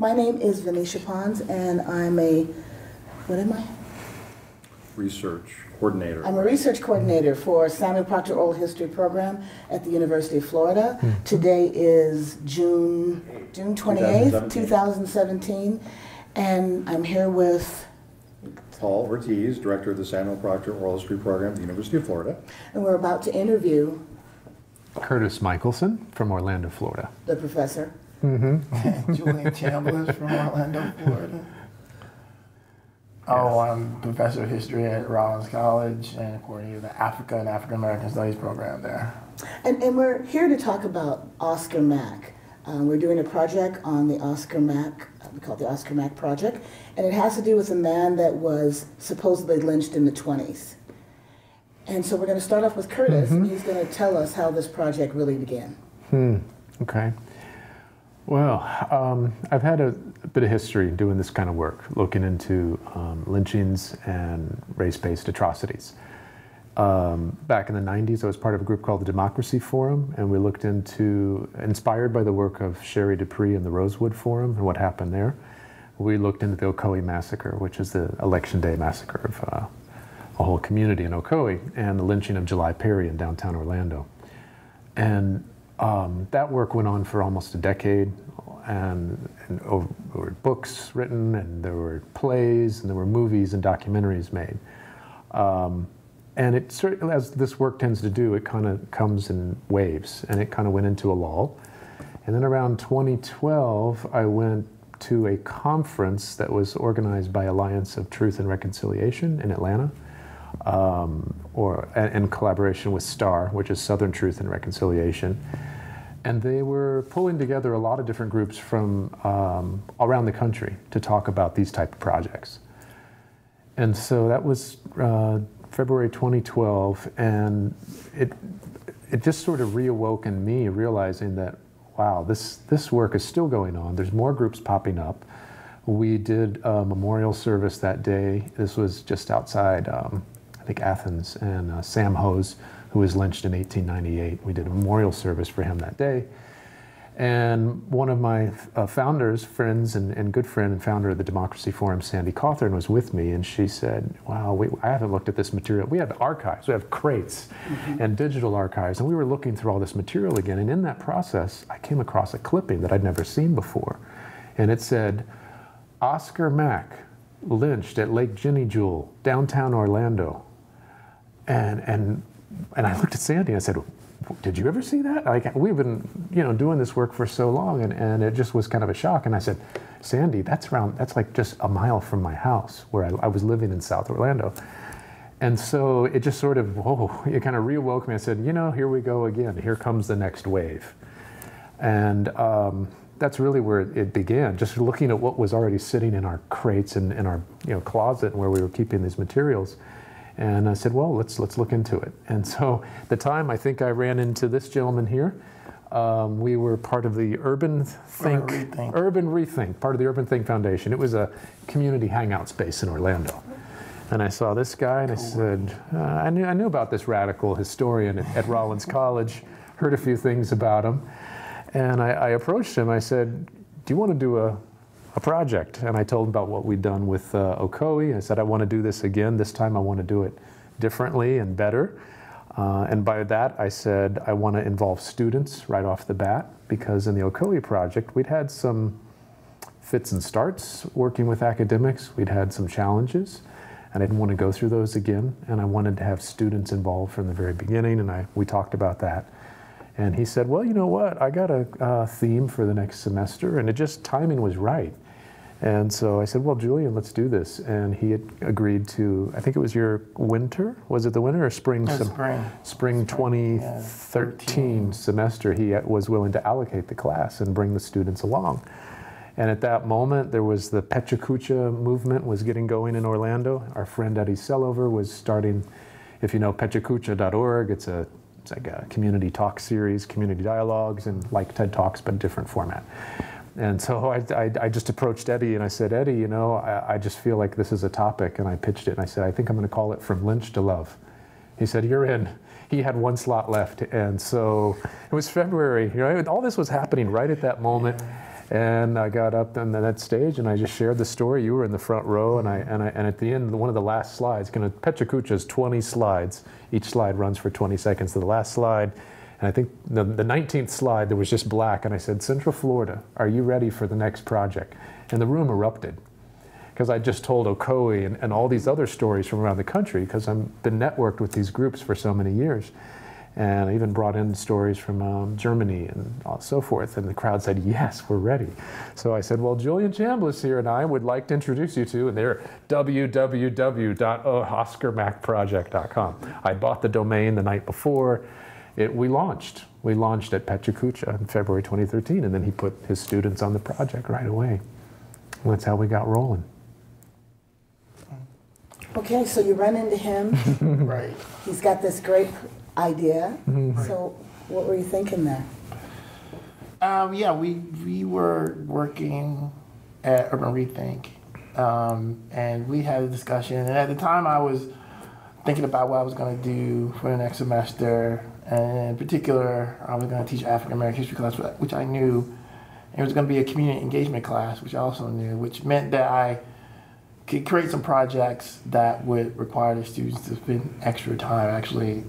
My name is Venetia Pons, and I'm a, what am I? research coordinator. I'm a research coordinator for Samuel Proctor Oral History Program at the University of Florida. Hmm. Today is June, June 28th, 2017. 2017, and I'm here with, Paul Ortiz, Director of the Samuel Proctor Oral History Program at the University of Florida. and we're about to interview Curtis Michelson from Orlando, Florida. the professor. Julian Chambliss from Orlando, Florida. Oh, I'm professor of history at Rollins College and coordinator of the Africa and African American Studies program there. And, and we're here to talk about Oscar Mack. Um, we're doing a project on the Oscar Mack, uh, we call it the Oscar Mack Project, and it has to do with a man that was supposedly lynched in the 20s. And so we're going to start off with Curtis, and he's going to tell us how this project really began. Hmm. Okay. Well, um, I've had a, bit of history doing this kind of work, looking into um, lynchings and race based atrocities. Um, back in the 90s, I was part of a group called the Democracy Forum, and we looked into, inspired by the work of Sherry Dupree and the Rosewood Forum and what happened there, we looked into the Ocoee Massacre, which is the Election Day massacre of uh, a whole community in Ocoee, and the lynching of July Perry in downtown Orlando. And um, that work went on for almost a decade, and, and over, there were books written, and there were plays, and there were movies and documentaries made. Um, and it certainly, as this work tends to do, it kind of comes in waves, and it kind of went into a lull. And then around 2012, I went to a conference that was organized by Alliance of Truth and Reconciliation in Atlanta um, or in in collaboration with STAR, which is Southern Truth and Reconciliation. And they were pulling together a lot of different groups from um, around the country to talk about these type of projects. And so that was uh, February 2012, and it it just sort of reawoke in me, realizing that wow, this this work is still going on. There's more groups popping up. We did a memorial service that day. This was just outside, um, I think, Athens, and uh, Sam Hose, who was lynched in 1898. We did a memorial service for him that day. And one of my uh, founders, friends, and, and good friend and founder of the Democracy Forum, Sandy Cawthorn, was with me, and she said, "Wow, we, I haven't looked at this material. We have archives, we have crates, and digital archives, and we were looking through all this material again. And in that process, I came across a clipping that I'd never seen before, and it said, Oscar Mack lynched at Lake Jenny Jewel, downtown Orlando." And and and I looked at Sandy and I said, "Did you ever see that? Like we've been, you know, doing this work for so long, and, and it just was kind of a shock." And I said, "Sandy, that's around. That's like just a mile from my house where I, I was living in South Orlando." And so it just sort of, whoa, it kind of reawoke me. I said, "You know, here we go again. Here comes the next wave." And um, that's really where it, began. Just looking at what was already sitting in our crates and in our you know closet where we were keeping these materials. And I said, well, let's let's look into it. And so the time I think I ran into this gentleman here. Um, we were part of the Urban Think, Rethink. Urban Rethink, part of the Urban Think Foundation. It was a community hangout space in Orlando. And I saw this guy and I said, uh, I, knew, I knew about this radical historian at, at Rollins College, heard a few things about him. And I, I approached him. I said, Do you want to do a, a project? And I told him about what we'd done with uh, Ocoee. I said, I want to do this again. This time I want to do it differently and better. Uh, and by that, I said, I want to involve students right off the bat because in the Ocoee project, we'd had some fits and starts working with academics. We'd had some challenges, and I didn't want to go through those again. And I wanted to have students involved from the very beginning, and I, we talked about that. And he said, Well, you know what? I got a uh, theme for the next semester, and it just timing was right. And so I said, Well, Julian, let's do this. And he had agreed to, I think it was your winter? Was it the winter or spring? Uh, spring. Spring yeah, 2013 semester, he was willing to allocate the class and bring the students along. And at that moment, there was the Pechakucha movement was getting going in Orlando. Our friend Eddie Sellover was starting, if you know pechakucha.org, it's a it's like a community talk series, community dialogues, and like TED Talks, but different format. And so I, I, I just approached Eddie and I said, Eddie, you know, I, I just feel like this is a topic. And I pitched it and I said, I think I'm going to call it From Lynch to Love. He said, You're in. He had one slot left. And so it was February, you know, all this was happening right at that moment. And I got up on that stage and I just shared the story. You were in the front row, and I and I and at the end, one of the last slides, kind of PechaKucha is 20 slides. Each slide runs for 20 seconds. So the last slide, and I think the, the 19th slide, there was just black, and I said, Central Florida, are you ready for the next project? And the room erupted because I just told Ocoee and, and all these other stories from around the country because I've been networked with these groups for so many years. And I even brought in stories from um, Germany and so forth. And the crowd said, Yes, we're ready. So I said, Well, Julian Chambliss here and I would like to introduce you to, and they're www.oscarmacproject.com. I bought the domain the night before. It, we launched. We launched at PechaKucha in February 2013, and then he put his students on the project right away. And that's how we got rolling. Okay, so you run into him. Right. He's got this great idea. Mm-hmm. So, what were you thinking there? Um, yeah, we we were working at Urban Rethink, um, and we had a discussion. And at the time, I was thinking about what I was going to do for the next semester. And in particular, I was going to teach African American history class, which I knew. It was going to be a community engagement class, which I also knew, which meant that I could create some projects that would require the students to spend extra time. Actually,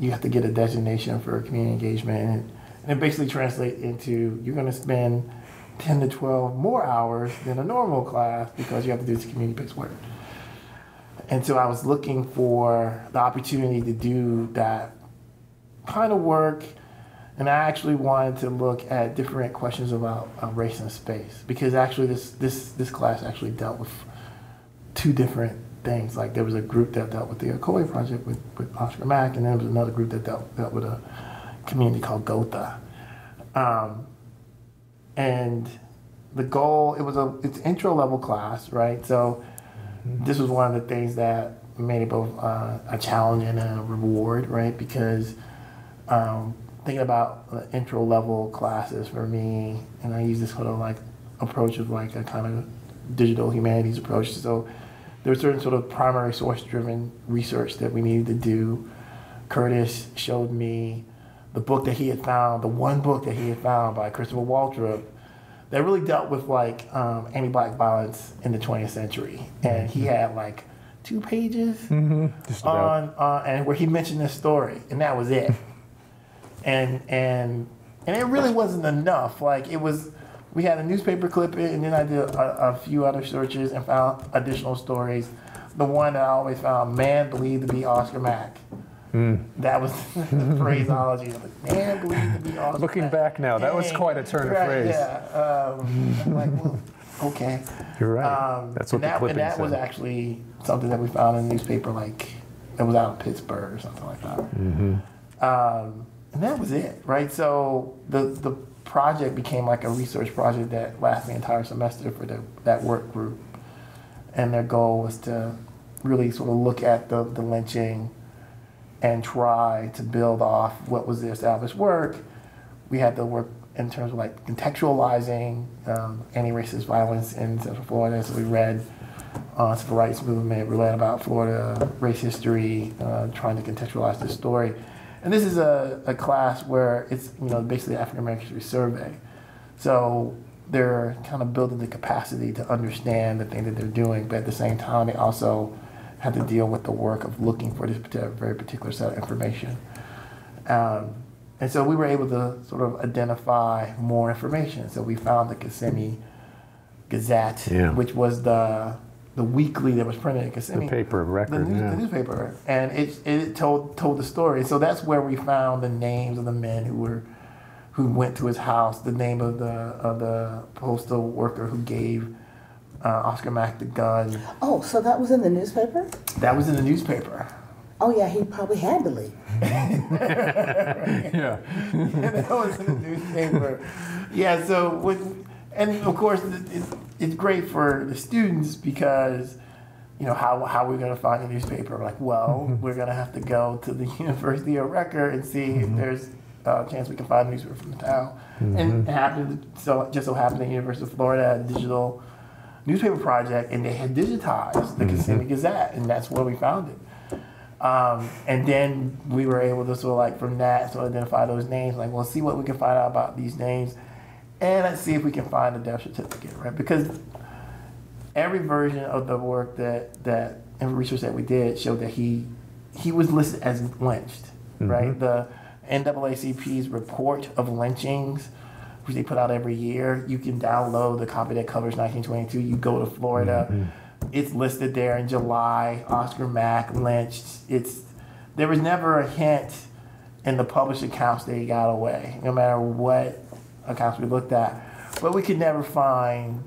you have to get a designation for community engagement, and, it basically translates into you're going to spend 10 to 12 more hours than a normal class because you have to do this community-based work. And so I was looking for the opportunity to do that kind of work, and I actually wanted to look at different questions about uh, race and space because actually this this this class actually dealt with two different things. Like there was a group that dealt with the Ocoee project with, with Oscar Mack, and then there was another group that dealt, dealt with a community called Gotha. Um, and the goal, it was a it's intro level class, right? So this was one of the things that made it both uh, a challenge and a reward, right? Because um, thinking about the intro level classes for me, and I use this sort of like approach of like a kind of digital humanities approach. So there was certain sort of primary source driven research that we needed to do. Curtis showed me the book that he had found, the one book that he had found by Christopher Waldrep that really dealt with like um, anti-black violence in the 20th century, and he had like two pages about. on, on and where he mentioned this story, and that was it. and and and it really wasn't enough. Like it was, we had a newspaper clipping, and then I did a, a few other searches and found additional stories. The one that I always found, man believed to be Oscar Mack. That was the phraseology of. Man believed to be Oscar Looking Mack. back now, that was quite a turn of phrase. Yeah. Um, I'm like, well, okay. You're right. Um, That's what and the that, clipping And that was actually something that we found in the newspaper, like it was out of Pittsburgh or something like that. Mm-hmm. Um, and that was it, right? So the the project became like a research project that lasted the entire semester for the, that work group, and their goal was to really sort of look at the, the lynching and try to build off what was the established work. We had to work in terms of like contextualizing um, anti-racist violence in Central Florida. So we read uh, civil rights movement, we read about Florida race history, uh, trying to contextualize this story. And this is a, a class where it's you know basically African American history survey. So they're kind of building the capacity to understand the thing that they're doing, but at the same time they also have to deal with the work of looking for this very particular set of information. Um, and so we were able to sort of identify more information. So we found the Kissimmee Gazette, Yeah. which was the the weekly that was printed in The Kissimmee. paper of The, record. news, yeah. the newspaper, and it it told told the story. So that's where we found the names of the men who were who went to his house, the name of the of the postal worker who gave uh, Oscar Mack the gun. Oh, so that was in the newspaper? That was in the newspaper. Oh, yeah, he probably had to leave. yeah. that was in the newspaper. Yeah, so when, and of course it, it, it's great for the students because you know how how we're going to find a newspaper. Like, well, we're going to have to go to the University of Record and see if mm-hmm. there's a chance we can find a newspaper from the town. And mm-hmm. it happened so just so happened the University of Florida had a digital newspaper project, and they had digitized the Kissimmee mm-hmm. Gazette, and that's where we found it. Um, and then we were able to sort of like from that sort of identify those names. Like, well, see what we can find out about these names. And let's see if we can find a death certificate, right? Because every version of the work that that and research that we did showed that he he was listed as lynched, mm-hmm. right? The NAACP's report of lynchings, which they put out every year, you can download the copy that covers 1922. You go to Florida, mm-hmm. it's listed there in July. Oscar Mack lynched. It's there was never a hint in the published accounts that he got away, no matter what accounts we looked at. But we could never find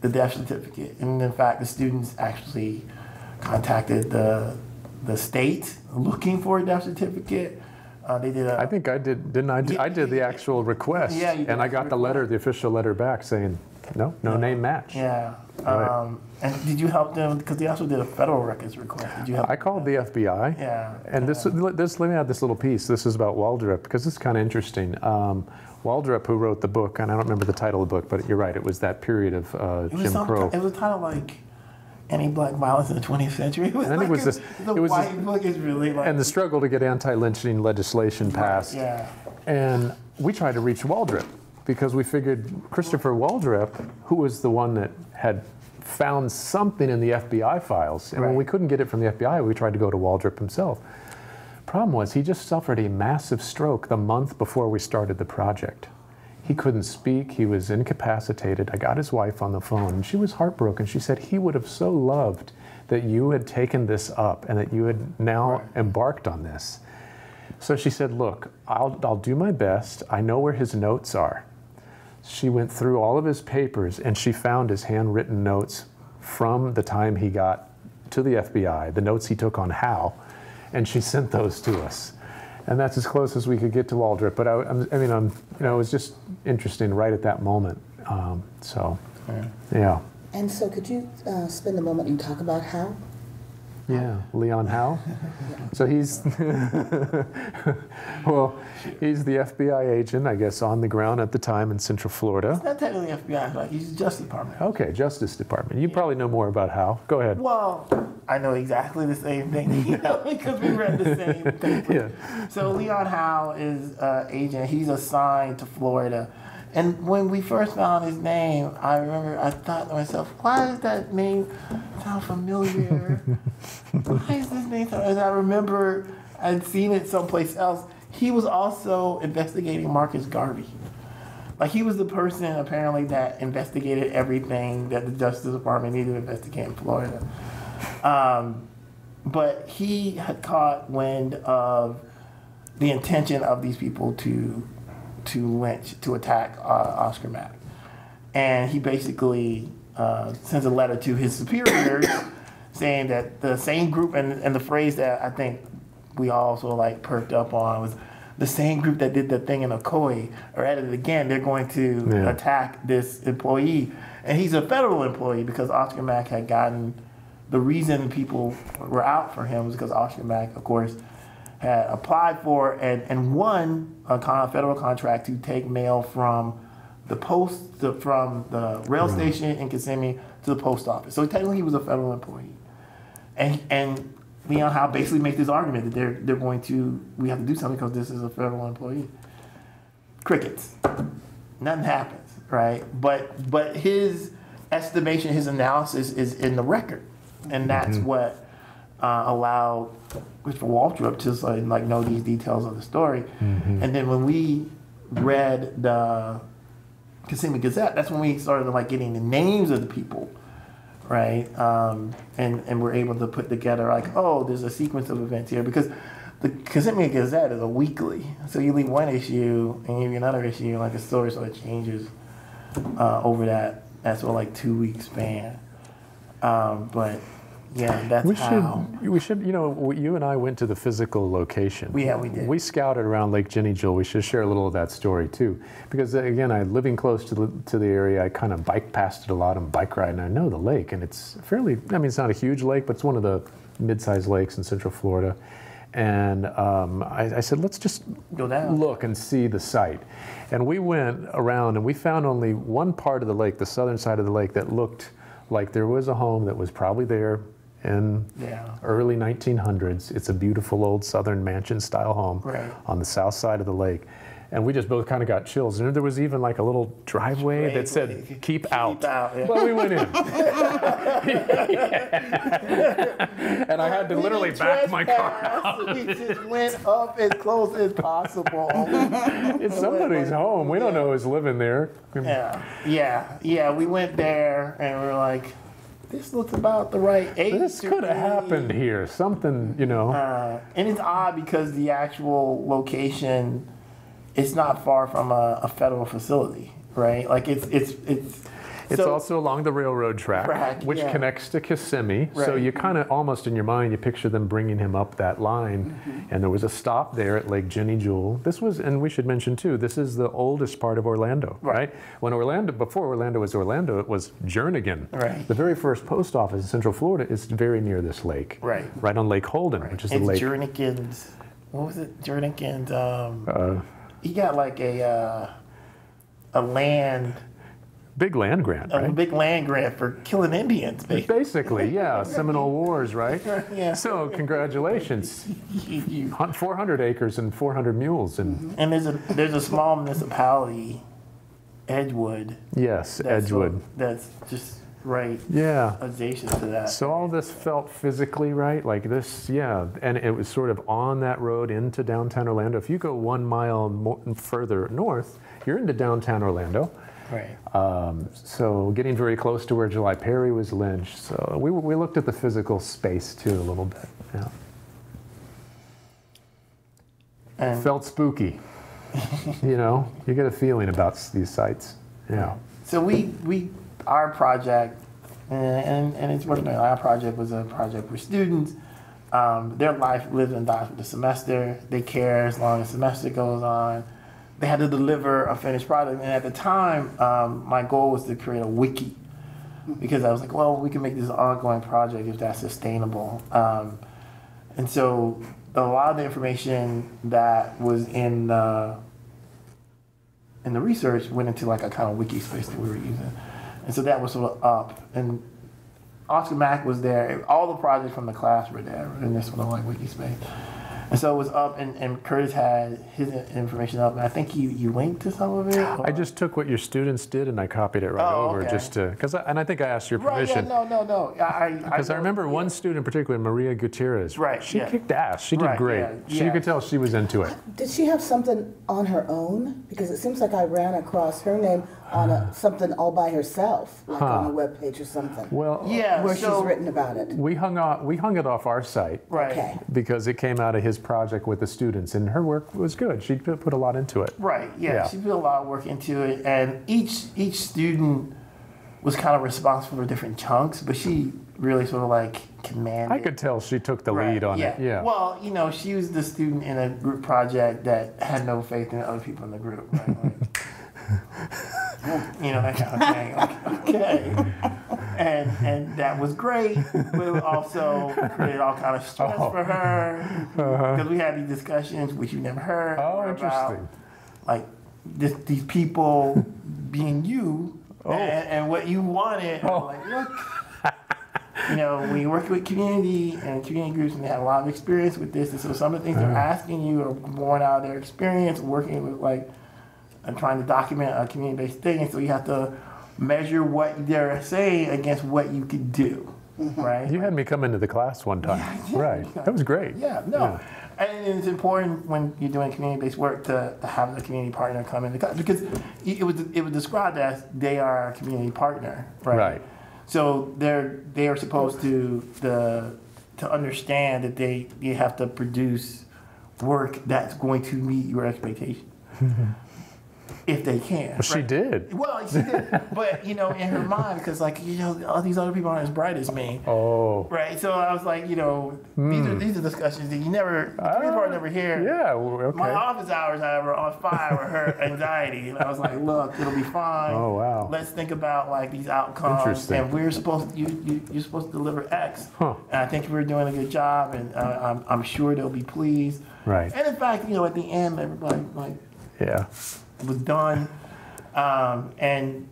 the death certificate. And in fact, the students actually contacted the the state looking for a death certificate. Uh, they did a I think I did, didn't I? do- I did the actual request. Yeah, you did And I got the letter, the official letter back saying, no, no name match. yeah. Right. Um, and did you help them because they also did a federal records request? Did you help? I called the FBI. Yeah. And this, this, let me add this little piece. This is about Waldrep because it's kind of interesting. Um, Waldrep, who wrote the book, and I don't remember the title of the book, but you're right. It was that period of uh, It was Jim Crow. It was kind of like any black violence in the 20th century. It was And it was this- The it was white this- book is really like. and the struggle to get anti-lynching legislation passed. yeah. And we tried to reach Waldrep because we figured Christopher Waldrep, who was the one that had found something in the FBI files, and when we couldn't get it from the FBI, we tried to go to Waldrep himself. Problem was, he just suffered a massive stroke the month before we started the project. He couldn't speak, he was incapacitated. I got his wife on the phone, and she was heartbroken. She said he would have so loved that you had taken this up and that you had now Right. embarked on this. So she said, Look, I'll, I'll do my best. I know where his notes are. She went through all of his papers and she found his handwritten notes from the time he got to the FBI, the notes he took on Howe, and she sent those to us. And that's as close as we could get to Waldrep. But I, I'm- mean, I'm, you know, it was just interesting right at that moment. Um, so, yeah. And so could you uh, spend a moment and talk about Howe? Yeah, Leon Howe. So he's, well, he's the FBI agent, I guess, on the ground at the time in Central Florida. Not technically FBI, like he's the Justice Department. Okay, Justice Department. You probably know more about Howe. Go ahead. Well, I know exactly the same thing, you know, because we read the same paper. Yeah. So Leon Howe is uh, agent. He's assigned to Florida. And when we first found his name, I remember I thought to myself, why does that name sound familiar? why is this name sound? And I remember I'd seen it someplace else. He was also investigating Marcus Garvey. Like he was the person apparently that investigated everything that the Justice Department needed to investigate in Florida. Um, but he had caught wind of the intention of these people to to lynch, to attack uh, Oscar Mack, and he basically uh, sends a letter to his superiors saying that the same group and, and the phrase that I think we all sort of like perked up on was the same group that did the thing in Ocoee are at it again. They're going to Yeah. attack this employee, and he's a federal employee because Oscar Mack had gotten the reason people were out for him was because Oscar Mack, of course, had applied for and, and won a con- federal contract to take mail from the post to, from the rail station in Kissimmee to the post office. So technically, he was a federal employee, and and Leon Howe basically makes this argument that they're they're going to we have to do something because this is a federal employee. Crickets, nothing happens, right? But but his estimation, his analysis is in the record, and that's what uh, allowed Christopher Waldrep to like, like know these details of the story. And then when we read the Kissimmee Gazette, that's when we started like getting the names of the people, right? Um, and and we're able to put together like, oh, there's a sequence of events here because the Kissimmee Gazette is a weekly, so you leave one issue and you leave another issue, like the story sort of changes uh, over that that sort of like two week span. Um, but yeah, that's We how. should, we should, you know, you and I went to the physical location. We- yeah, we did. We scouted around Lake Jenny Jewel. We should share a little of that story too, because uh, again, I living close to the to the area, I kind of bike past it a lot and bike ride, and I know the lake, and it's fairly. I mean, it's not a huge lake, but it's one of the mid-sized lakes in Central Florida. And um, I, I said, let's just Go down. look and see the site. And we went around and we found only one part of the lake, the southern side of the lake, that looked like there was a home that was probably there in Yeah. early 1900s. It's a beautiful old southern mansion style home Right. on the south side of the lake. And we just both kind of got chills. And there was even like a little driveway that said, keep, Keep out. out, yeah. Well, we went in. and I had to We literally back my car out. We just went up as close as possible. It's somebody's home. We don't know who's living there. Yeah, yeah, yeah. We went there and we are like, this looks about the right age. This could have happened here. Something, you know. Uh, and it's odd because the actual location is not far from a, a federal facility, right? Like it's it's it's. It's so- also along the railroad track, Track, which yeah. connects to Kissimmee. So you kind of almost in your mind, you picture them bringing him up that line. Mm-hmm. And there was a stop there at Lake Jenny Jewel. This was, and we should mention too, this is the oldest part of Orlando, Right. right? When Orlando, before Orlando was Orlando, it was Jernigan. Right. The very first post office in Central Florida is very near this lake. Right. Right on Lake Holden, which is the It's lake. Jernigan's. What was it? Jernigan's. Um, uh, he got like a uh, a land, big land grant, right? a big land grant for killing Indians, basically. Basically, yeah, Seminole Wars, right? Yeah. So, congratulations. You- you- 400 acres and 400 mules and mm-hmm. And there's a there's a small municipality, Edgewood. yes, that's Edgewood. That's just right Yeah. adjacent to that. So all this felt physically right, like this, yeah, and it was sort of on that road into downtown Orlando. If you go one mile more, further north, you're into downtown Orlando. Right. Um, so getting very close to where July Perry was lynched. So we, we looked at the physical space too a little bit. Yeah. And Felt spooky. you know, you get a feeling about these sites. Yeah. so we we our project and and, it's worth noting our project was a project for students. Um, their life lives and dies with the semester. They care as long as the semester goes on. They had to deliver a finished product, and at the time, um, my goal was to create a wiki because I was like, well, we can make this ongoing project if that's sustainable. Um, and so a lot of the information that was in the in the research went into like a kind of wiki space that we were using. And so that was sort of up. And Oscar Mack was there. All the projects from the class were there in this sort of like wiki space. And so it was up, and, and Curtis had his information up. And I think you, you linked to some of it. or- I just took what your students did and I copied it right Oh, over okay. just to, because, and I think I asked your permission. Right, yeah, permission. no, no, no. I, I, Because I, know- remember one student in particular, Maria Gutierrez. Right, She yeah. kicked ass. She did Right, great. yeah, She, you could tell she was into it. Did she have something on her own? Because it seems like I ran across her name on a, ah. something all by herself, like on a web page or something, Well, Yeah, where so, she's written about it. we hung off, we hung it off our site Right. Okay. because it came out of his project with the students, and her work was good. She put put a lot into it. Right. Yeah, Yeah. She put a lot of work into it, and each each student was kind of responsible for different chunks, but she really sort of like commanded. I could tell she took the Right, lead on it. Yeah. Well, you know, she was the student in a group project that had no faith in other people in the group. Right? Like, you know that kind of thing. Like, okay. And and that was great, but it also created all kind of stress Oh. for her because we had these discussions which you never heard. Uh-huh. Oh, were about, interesting. like this, these people being you Oh. and, and what you wanted. I'm Like, look, you know, when you work with community and community groups and they have a lot of experience with this, and so some of the things they're asking you are born out of their experience working with like and trying to document a community-based thing, and so you have to measure what they're saying against what you could do, mm-hmm. right? you had me come into the class one time. Right. That was great. Yeah, no. And it's important when you're doing community-based work to, to have the community partner come in class because it was it was described as they are a community partner, right? Right. So they're they are supposed to the to understand that they you have to produce work that's going to meet your expectations. if they can. She right? did. Well, she did, but you know, in her mind, because like you know, all these other people aren't as bright as me, Oh. Right. So I was like, you know, these are these are discussions that you never, the community part never hear. Hmm. Yeah. well, My office hours, however, on fire with her anxiety, and I was like, "Look, it'll be fine. Oh, wow. Let's think about like these outcomes, Interesting. and we're supposed to, you, you you're supposed to deliver X, Huh. and I think we're doing a good job, and uh, I'm I'm sure they'll be pleased. Right. And in fact, you know, at the end, everybody like Yeah. Was done, um, and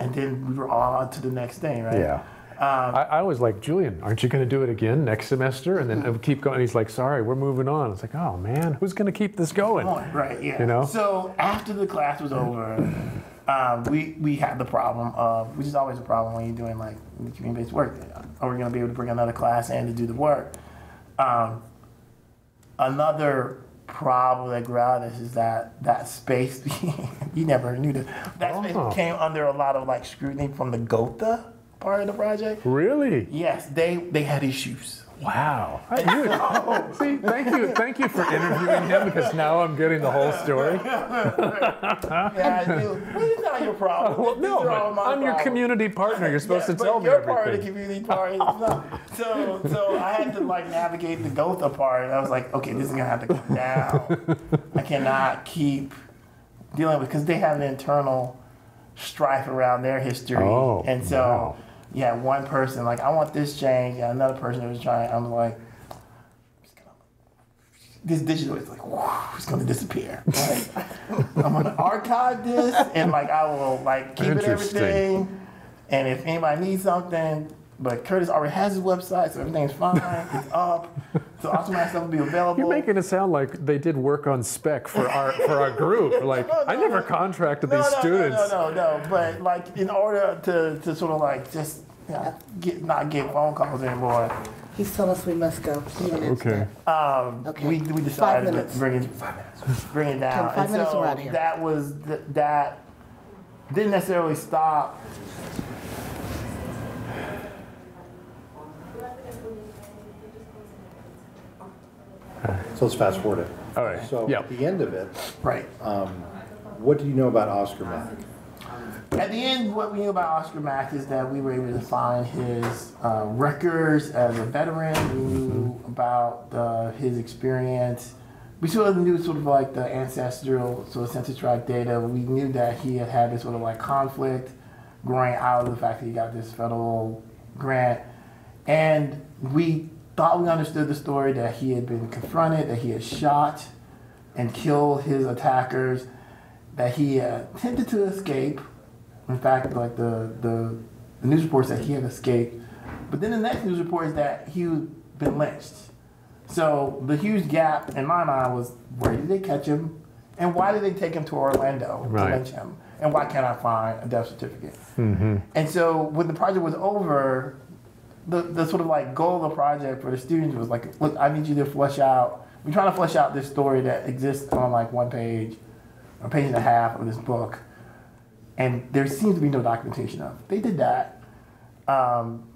and then we were all on to the next thing, right? Yeah. I, I was like, Julian, aren't you going to do it again next semester? And then keep going. He's like, sorry, we're moving on. It's like, oh man, who's going to keep this going? Right, yeah. You know? So after the class was over, um, we we had the problem of, which is always a problem when you're doing like community-based work. Are we going to be able to bring another class in to do the work? Um, another problem that grew out of this is that that space, you never knew this. That uh-huh. space Oh. came under a lot of like scrutiny from the Gotha part of the project. Really? Yes, they they had issues. Wow. I knew. See, thank you, thank you for interviewing him because now I'm getting the whole story. Yeah, I do. Well, it's not your problem. Well, These no, are all but my I'm your community partner. You're supposed Yeah, to tell but me you're part of the community part. not. So, so I had to like navigate the Gotha part. I was like, okay, this is gonna have to come down. I cannot keep dealing with because they have an internal strife around their history, Oh, and so wow. Yeah, one person like I want this change, and another person was trying. I'm like. This digital is like, whew, it's gonna disappear. Like, I'm gonna archive this, and like I will like keep it everything. And if anybody needs something, but Curtis already has his website, so everything's fine. it's up. So automatic stuff will be available. You're making it sound like they did work on spec for our for our group. Like No, I never no. contracted no, these no, students. No, no, no, no. But like in order to, to sort of like just you know, get not get phone calls anymore, He's telling us we must go. Minutes, Okay. um, Okay. we, we Five decided to minutes. bring it five minutes. Bring it down. Okay, five and minutes so and here. that was th- that didn't necessarily stop So let's fast forward it. All right. So Yeah. at the end of it, right. what do you know about Oscar Mack? At the end, what we knew about Oscar Mack is that we were able to find his uh, records as a veteran. We knew about uh, his experience. We sort of knew sort of like the ancestral sort of census tract data. We knew that he had had this sort of like conflict growing out of the fact that he got this federal grant. And we thought we understood the story that he had been confronted, that he had shot and killed his attackers, that he attempted to escape. In fact, like the, the, the news reports that he had escaped. But then the next news report is that he had been lynched. So the huge gap in my mind was where did they catch him? And why did they take him to Orlando Right. to lynch him? And why can't I find a death certificate? Mm-hmm. And so when the project was over, the, the sort of like goal of the project for the students was like, look, I need you to flesh out, we're trying to flesh out this story that exists on like one page, a page and a half of this book. And there seems to be no documentation of. They did that. Um,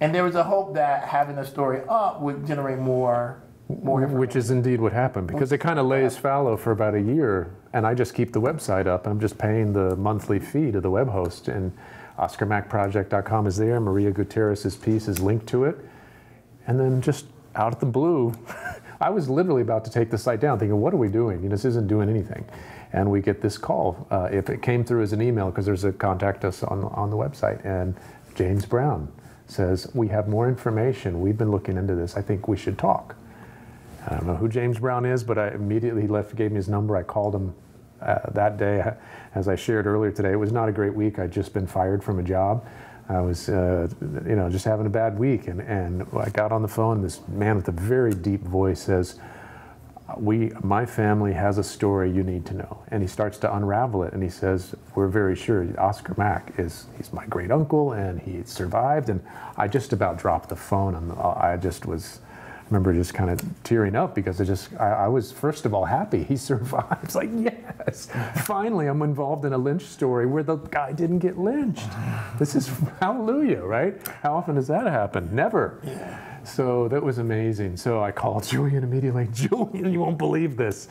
and there was a hope that having the story up would generate more, more information. Which is indeed what happened because it kind of lays fallow for about a year, and I just keep the website up. I'm just paying the monthly fee to the web host, and OscarMacProject.com is there. Maria Gutierrez's piece is linked to it, and then just out of the blue, I was literally about to take the site down, thinking, "What are we doing? You know, this isn't doing anything." And we get this call. Uh, if it came through as an email, because there's a contact us on on the website, and James Brown says, "We have more information. We've been looking into this. I think we should talk." I don't know who James Brown is, but I immediately left, gave me his number. I called him uh, that day. As I shared earlier today, it was not a great week. I'd just been fired from a job. I was, uh, you know, just having a bad week. And, and I got on the phone. This man with a very deep voice says, we, my family has a story you need to know. And he starts to unravel it. And he says, we're very sure Oscar Mack is, he's my great uncle and he survived. And I just about dropped the phone. And I just was, remember just kind of tearing up because I just, I, I was first of all happy he survived. Like, yes, finally I'm involved in a lynch story where the guy didn't get lynched. This is hallelujah, right? How often does that happen? Never. yeah. So that was amazing. So I called Julian immediately. Julian, you won't believe this.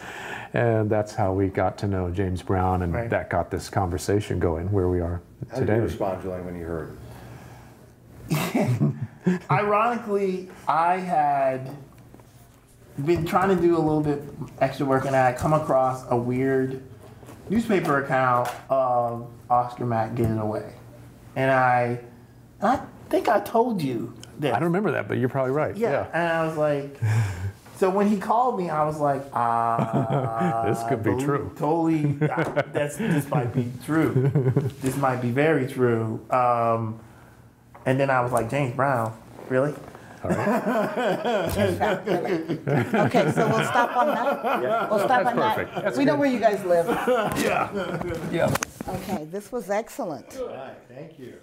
And that's how we got to know James Brown, and Right. that got this conversation going where we are How did today. you respond, Julian, when you heard? Ironically, I had been trying to do a little bit extra work and I had come across a weird newspaper account of Oscar Mack getting away. And I, I think I told you this. I don't remember that, but you're probably right. Yeah. And I was like, so when he called me, I was like, ah, This could be true. Totally, uh, that's this might be true. this might be very true. Um, And then I was like, James Brown, really? Okay, so we'll stop on that. We'll stop on that. That's We know where you guys live. Yeah. Okay, this was excellent. All right, thank you.